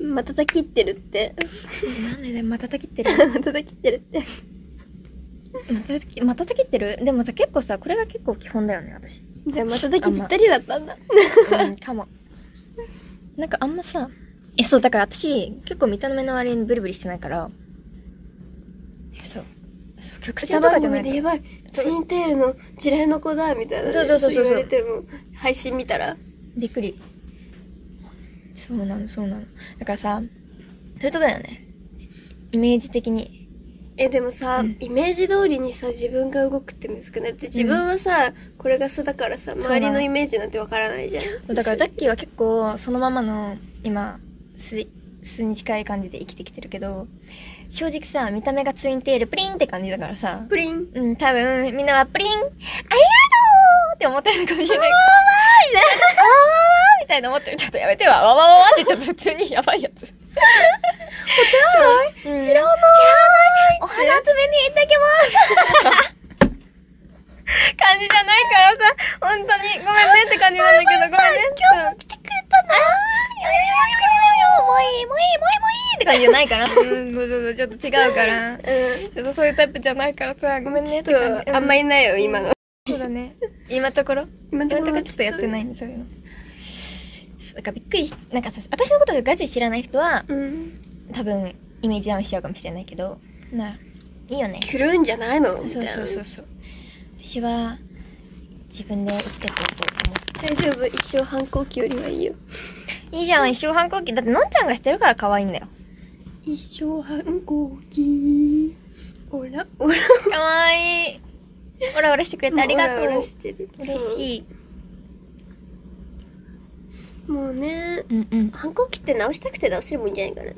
またた切ってるって。なんでね、またたきってる？またた切ってるって。またたき、またたきってる？でもさ、結構さ、これが結構基本だよね、私。じゃあまたたきぴったりだったんだ。うん、かも。なんかあんまさ、え、そう、だから私、結構見た目の割にブリブリしてないから、え、そう。そう、曲中歌番とかじゃないから。やばい。ツインテールの地雷の子だ、みたいなね。そうそうそうそう言われても、配信見たら。びっくり。そうなの、そうなの。だからさ、そういうとこだよね。イメージ的に。え、でもさ、うんイメージ通りにさ、自分が動くって難しくない？って、自分はさ、これが素だからさ、周りのイメージなんてわからないじゃん。だからザッキーは結構そのままの今素素に近い感じで生きてきてるけど正直さ見た目がツインテールプリンって感じだからさプリン？うん多分みんなはプリンありがとうって思ってるのかもしれないいな思ってるちょっとやめてわわわわわってちょっと普通にやばいやつお手洗い知らない知らないお花詰めに行ってきます感じじゃないからさ、本当にごめんねって感じなんだけど、ごめんね。今日も来てくれたな。やめようもういい、もういい、もういい、もういいって感じじゃないから。うん、そうそうそう、ちょっと違うから。うん。ちょっとそういうタイプじゃないからさ、ごめんねって感じ。あんまり。りないよ、今の。そうだね。今のところ？今ところちょっとやってないね、そういうの。なんかびっくりし、なんかさ、私のことがガチで知らない人は、うん。多分、イメージダウンしちゃうかもしれないけど、なあ、いいよね。来るんじゃないの？みそうたいな。そうそうそう。私は、自分で生きていこうと思って。大丈夫。一生反抗期よりはいいよ。いいじゃん、一生反抗期。だって、のんちゃんがしてるから可愛いんだよ。一生反抗期。おら、おら。可愛い。オラオラしてくれてありがとう。オラオラしてる。嬉しい。もうね、うんうん。反抗期って直したくて直せるもんじゃないからね。